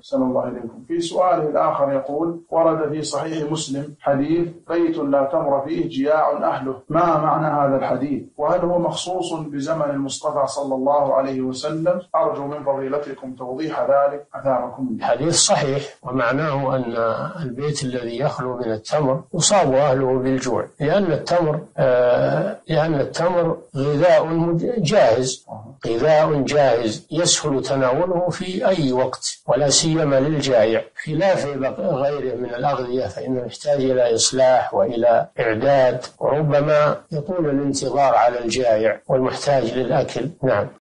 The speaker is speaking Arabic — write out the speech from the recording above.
أحسن الله إليكم. في سؤاله الآخر يقول ورد في صحيح مسلم حديث بيت لا تمر فيه جياع أهله. ما معنى هذا الحديث؟ وهل هو مخصوص بزمن المصطفى صلى الله عليه وسلم؟ أرجو من فضيلتكم توضيح ذلك. أثابكم. الله الحديث صحيح ومعناه أن البيت الذي يخلو من التمر يصاب أهله بالجوع لأن التمر آه لأن التمر غذاء جاهز. غذاء جاهز يسهل تناوله في أي وقت ولا سيما للجائع. خلاف غيره من الأغذية فإنه يحتاج إلى إصلاح وإلى إعداد وربما يطول الانتظار على الجائع والمحتاج للأكل. نعم.